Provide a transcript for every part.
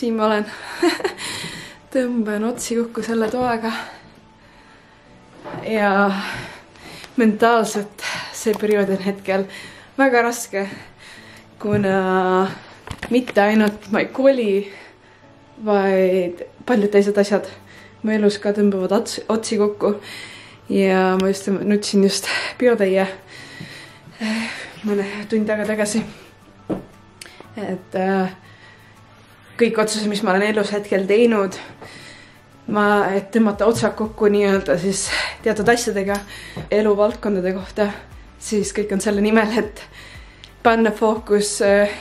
siin ma olen tõmban otsi kokku selle toaga. ja mentaalselt see periood on hetkel väga raske, kuna mitte ainult ma ei koli, vaid paljud teised asjad mu elus ka tõmbavad ots, otsi kokku. ja ma just nutsin just biotäie mõne tund aega tagasi. et äh, kõik otsused, mis ma olen elus hetkel teinud, ma, et tõmmata otsad kokku nii-öelda siis teatud asjadega eluvaldkondade kohta, siis kõik on selle nimel, et panna fookus äh,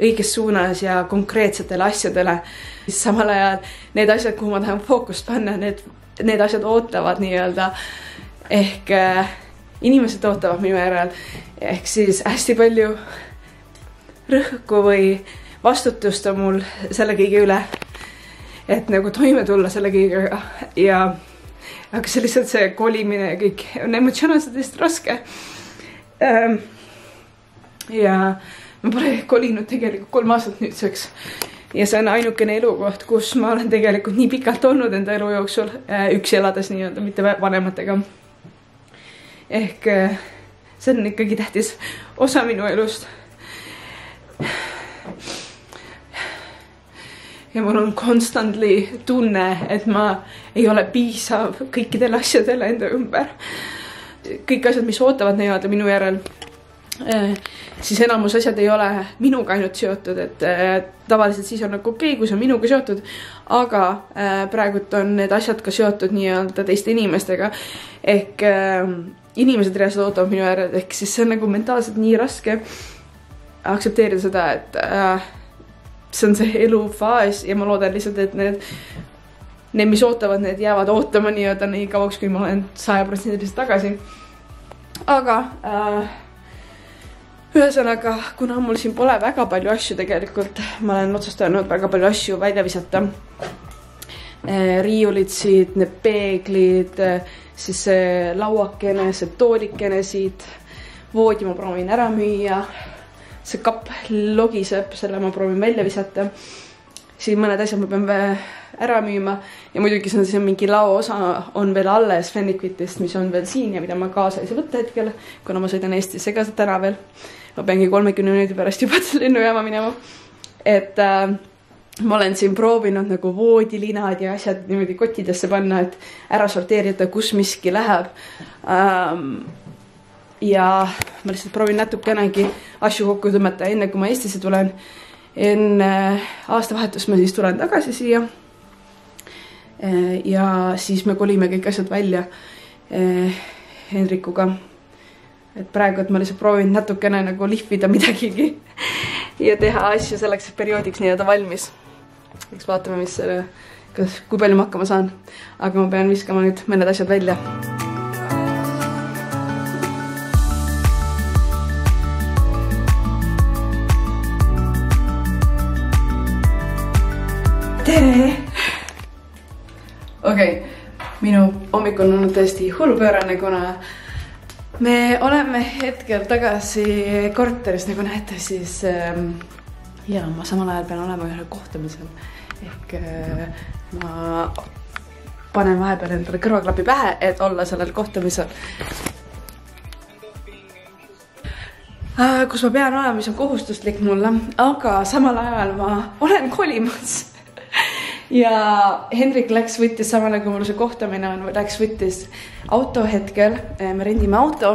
õiges suunas ja konkreetsetele asjadele. samal ajal need asjad, kuhu ma tahan fookust panna, need, need asjad ootavad nii-öelda. Ehk äh, inimesed ootavad minu järel. Ehk siis hästi palju rõhku või vastutust on mul selle kõige üle. et nagu toime tulla selle kõigega ja aga see lihtsalt see kolimine ja kõik on emotsionaalselt hästi raske ähm,. ja ma pole kolinud tegelikult kolm aastat nüüdseks ja see on ainukene elukoht, kus ma olen tegelikult nii pikalt olnud enda elu jooksul äh, üksi elades nii-öelda, mitte vanematega. ehk äh, see on ikkagi tähtis osa minu elust ja mul on constantly tunne, et ma ei ole piisav kõikidele asjadele enda ümber. kõik asjad, mis ootavad nii-öelda minu järel eh,, siis enamus asjad ei ole minuga ainult seotud, et eh, tavaliselt siis on nagu okei okay,, kui see on minuga seotud. aga eh, praegult on need asjad ka seotud nii-öelda teiste inimestega ehk eh, inimesed reaalselt ootavad minu järel, ehk siis see on nagu mentaalselt nii raske aktsepteerida seda, et äh, see on see elufaas ja ma loodan lihtsalt, et need, need, mis ootavad, need jäävad ootama nii-öelda nii kauaks, kui ma olen sajaprotsendiliselt tagasi. aga äh, ühesõnaga, kuna mul siin pole väga palju asju tegelikult, ma olen otsustanud väga palju asju välja visata äh,. riiulid siit, need peeglid äh,, siis see lauakene, see toolikene siit, voodi ma proovin ära müüa see kapp logiseb, selle ma proovin välja visata. siin mõned asjad ma pean ära müüma ja muidugi see on siis mingi laosa on veel alles Fennikvitist, mis on veel siin ja mida ma kaasa ei saa võtta hetkel, kuna ma sõidan Eestisse ka täna veel. ma peangi kolmekümne minuti pärast juba lennujaama minema. et äh, ma olen siin proovinud nagu voodilinad ja asjad niimoodi kottidesse panna, et ära sorteerida, kus miski läheb ähm, ja ma lihtsalt proovin natukenegi asju kokku tõmmata, enne kui ma Eestisse tulen. enne aastavahetust ma siis tulen tagasi siia. ja siis me kolime kõik asjad välja Hendrikuga. et praegu, et ma lihtsalt proovin natukene nagu lihvida midagigi ja teha asju selleks perioodiks nii-öelda valmis. eks vaatame, mis kas, kui palju ma hakkama saan. aga ma pean viskama nüüd mõned asjad välja okei okay., minu hommik on olnud tõesti hullupöörane, kuna me oleme hetkel tagasi korteris, nagu näete, siis ähm, ja ma samal ajal pean olema ühel kohtumisel ehk äh, ma panen vahepeal endale kõrvaklapi pähe, et olla sellel kohtumisel äh,. kus ma pean olema, mis on kohustuslik mulle, aga samal ajal ma olen kolimas ja Hendrik läks, võttis sama nagu mul see kohtumine on, läks, võttis auto hetkel, eh, me rendime auto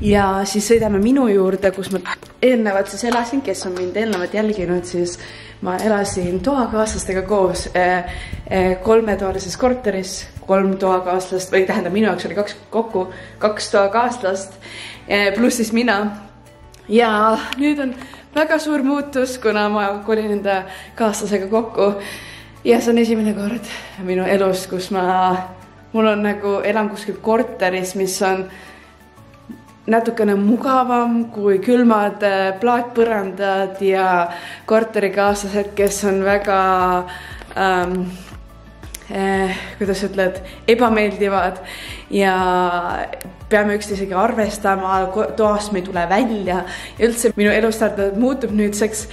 ja siis sõidame minu juurde, kus ma eelnevalt siis elasin, kes on mind eelnevalt jälginud, siis ma elasin toakaaslastega koos eh, eh, kolmetoalises korteris, kolm toakaaslast või tähendab, minu jaoks oli kaks kokku, kaks toakaaslast pluss siis mina. ja nüüd on väga suur muutus, kuna ma kolin enda kaaslasega kokku ja see on esimene kord minu elus, kus ma, mul on nagu, elan kuskil korteris, mis on natukene mugavam kui külmad äh, plaatpõrandad ja korterikaaslased, kes on väga ähm, eh, kuidas ütled, ebameeldivad ja peame üksteisega arvestama, toast me ei tule välja ja üldse minu elustandard muutub nüüdseks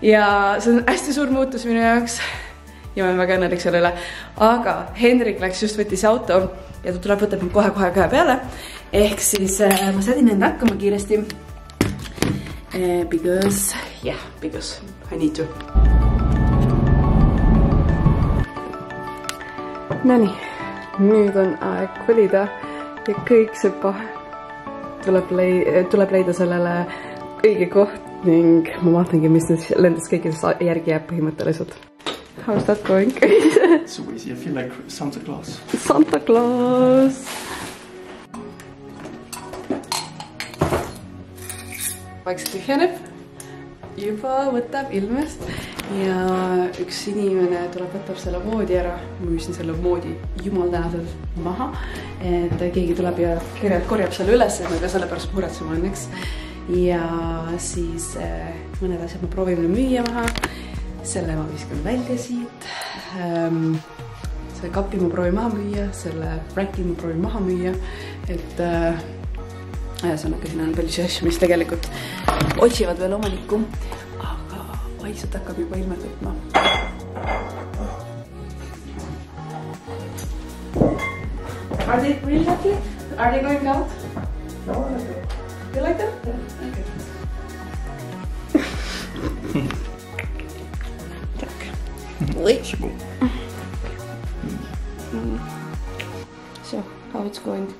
ja see on hästi suur muutus minu jaoks ja ma olen väga õnnelik selle üle. aga Hendrik läks just, võttis auto ja ta tuleb, võtab mind kohe-kohe käe peale. ehk siis äh, ma sädin end hakkama kiiresti uh,. Because, yeah, because I need to. Nonii, nüüd on aeg kolida ja kõik see pahe tuleb lei-, tuleb leida sellele õige koht ning ma vaatangi, mis nüüd nendest kõikidest järgi jääb põhimõtteliselt. How's that going So easy, I feel like Santa Claus. Santa Claus. vaikselt tühjeneb, juba võtab ilmest ja üks inimene tuleb, võtab selle voodi ära, ma müüsin selle voodi jumal tänatud maha. et keegi tuleb ja kirjab, korjab selle üles, et ma ei pea selle pärast muretsema õnneks. ja siis äh, mõned asjad ma proovin müüa maha. Selle ma viskan välja siit ähm, selle kapi ma proovin maha müüa, selle räki ma proovin maha müüa, et äh, ühesõnaga siin on palju asju, mis tegelikult otsivad veel omanikku, aga vaikselt hakkab juba ilmet võtma. Are they really happy? Are they going out? No, You like them? Yeah. Okay. Oj. So, how it's going?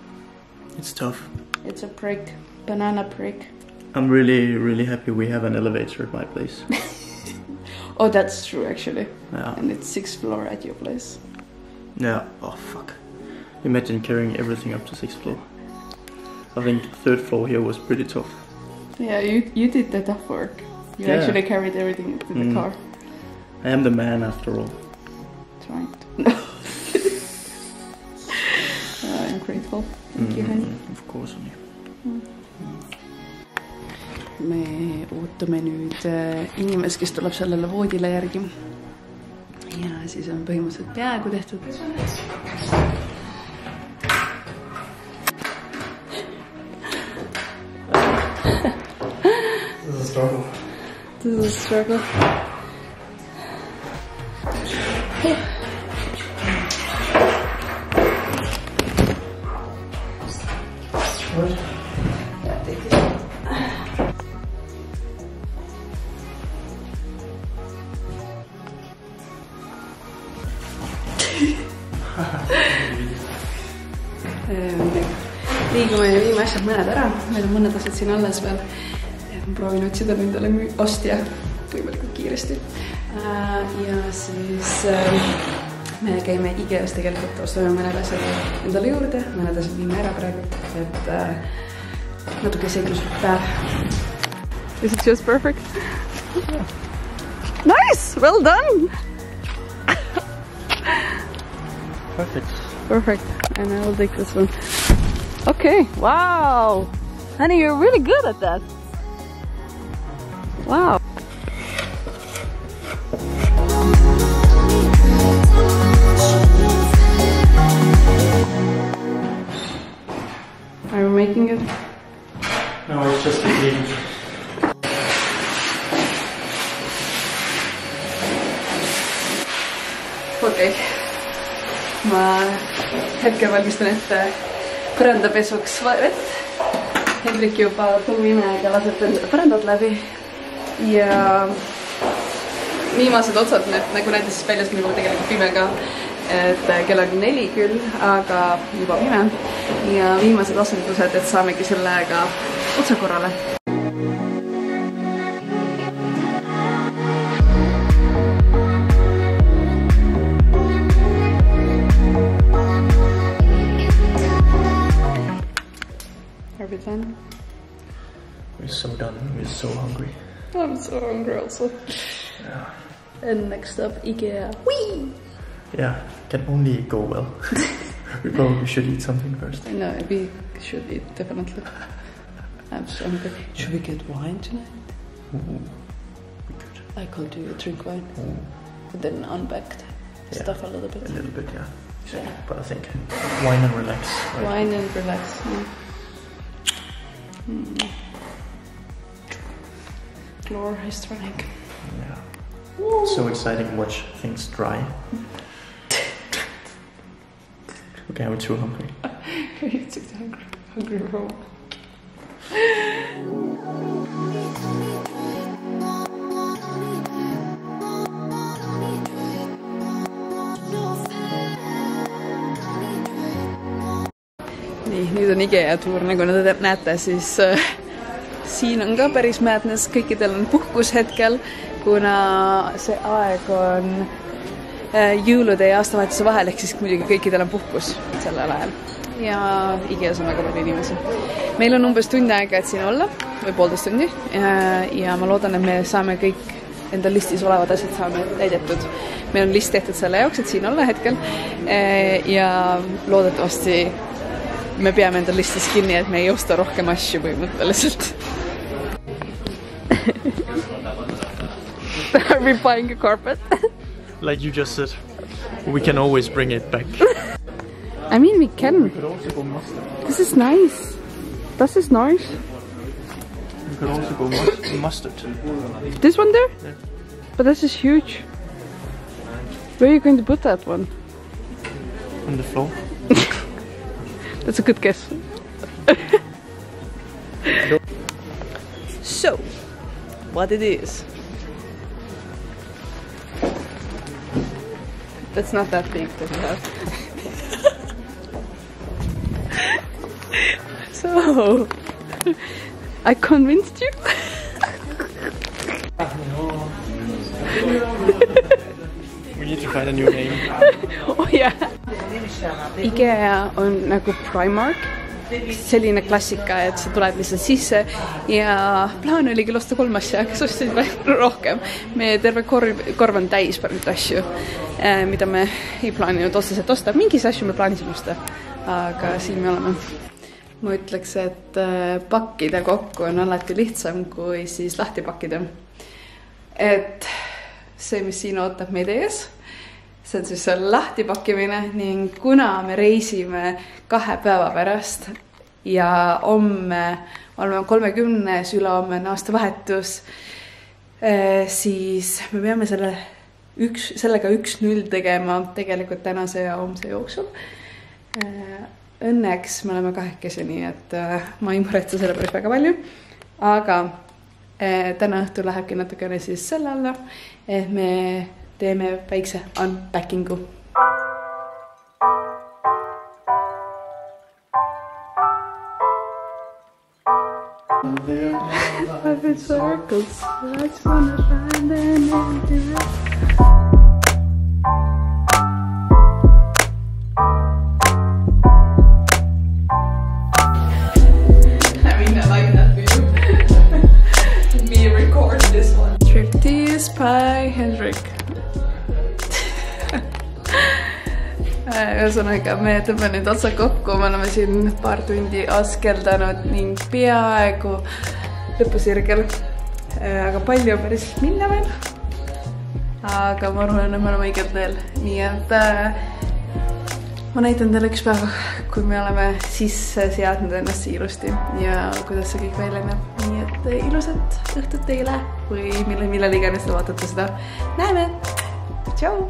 It's tough. It's a prick, banana prick. I'm really, really happy we have an elevator at my place. Oh, that's true actually. Yeah. And it's sixth floor at your place. Yeah. Oh, fuck. Imagine carrying everything up to sixth floor. I think third floor here was pretty tough. Yeah, you you did the tough work. You Yeah. actually carried everything into the Mm. car. I am the man after all. That's right. No. Uh, I'm grateful. Thank you, honey. Mm, Of course, honey. me ootame nüüd äh, inimest, kes tuleb sellele voodile järgi. ja siis on põhimõtteliselt peaaegu tehtud. This is a struggle. This is a struggle. liigume ja viime asjad mõned ära, meil on mõned asjad siin alles veel. proovin otsida endale ostja võimalikult kiiresti. Ja siis ähm, me käime IKEA-s tegelikult, ostame mõned asjad endale juurde, mõned asjad viime ära praegu, et natuke seikluslik päev. Is it just perfect? Nice, well done. Perfect. Perfect. And I will take this one. Okay. Wow. Honey, you're really good at that. Wow. Making it? No, it's just a game. okei okay.. ma hetkel valmistan ette põrandapesuks vett. Hendrik juba tummimehega laseb enda põrandad läbi ja viimased otsad nüüd nagu näitas siis väljas juba tegelikult pime ka. Et kell on neli küll, aga juba pime ja viimased asendused, et saamegi sellega otsa korrale Are we done? We're so done. We're so hungry. I'm so hungry also. And next up, IKEA. Whee! Yeah, can only go well. we probably should eat something first. No, we should eat definitely. I'm so hungry. Should we get wine tonight? Ooh, we could. I could do a drink wine, Ooh, but then Yeah. stuff a little bit. a little bit, yeah. Yeah. But I think wine and relax. right? Wine and relax. Mm. Laura is trying. Yeah. Hmm. So exciting to watch things dry. Mm-hmm. Okay, I'm too hungry. it's hungry, hungry roll. nii, nüüd on IKEA tuur, nagu te näete, siis äh, siin on ka päris madness, kõikidel on puhkus hetkel, kuna see aeg on jõulude ja aastavahetuse vahel, ehk siis muidugi kõikidel on puhkus sellel ajal. ja IKEA-s on väga palju inimesi. meil on umbes tund aega, et siin olla või poolteist tundi ja, ja ma loodan, et me saame kõik enda listis olevad asjad saame täidetud. meil on list tehtud selle jaoks, et siin olla hetkel äh, ja loodetavasti me peame enda listist kinni, et me ei osta rohkem asju põhimõtteliselt Are we buying a carpet? Like you just said, we can always bring it back. I mean, we can. could also go mustard. This is nice. This is nice. We could also go mus- mustard. This one there? Yeah. But this is huge. Where are you going to put that one? On the floor. That's a good guess. so, what it is. That's not that big you have. so, I convinced you? We need to find a new name. oh yeah. IKEA on nagu Primark, selline klassika, et sa tuled lihtsalt sisse ja plaan oli küll osta kolm asja, sa ostsid veel rohkem. meie terve korv, korv on täis paljud asju, mida me ei plaaninud otseselt osta, mingis asju me plaanisime osta, aga siin me oleme. ma ütleks, et äh, pakkida kokku on alati lihtsam, kui siis lahti pakkida. et see, mis siin ootab meid ees see on siis see lahtipakkimine ning kuna me reisime kahe päeva pärast ja homme oleme kolmekümnes, ülehomme on aastavahetus, siis me peame selle üks, sellega üks-null tegema tegelikult tänase ja homse jooksul. Õnneks me oleme kahekesi, nii et äh, ma ei muretse selle pärast väga palju, aga täna õhtul lähebki natukene siis selle alla, et me teeme väikse unpacking'u. I've been circles, I just wanna find an empty ühesõnaga, me tõmbame nüüd otsad kokku, me oleme siin paar tundi askeldanud ning peaaegu lõpusirgel. aga palju on päris minna veel. aga ma arvan, et me oleme õigel teel, nii et äh, ma näitan teile üks päev, kui me oleme sisse seadnud ennast ilusti ja kuidas see kõik välja näeb. nii et ilusat õhtut teile või mille, millal iganes te vaatate seda. näeme. tšau.